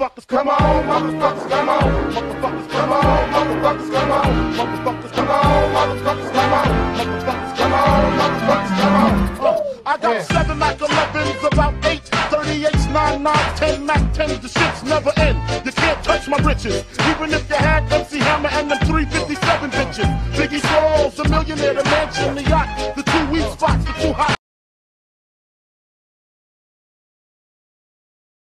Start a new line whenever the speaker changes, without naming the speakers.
Motherfuckers, come on, motherfuckers, come on. Motherfuckers, come on, motherfuckers, come on. Motherfuckers, come on, motherfuckers, come on. Motherfuckers, come on, motherfuckers, come on. Uh, I got seven Mac 11s, about eight, 38s, 9, 9, 10 Mac 10s. The shits never end. You can't touch my riches. Even if you had MC Hammer and them 357 bitches. Biggie Smalls, a millionaire, the mansion, the yacht, the two weak spots, the two hot.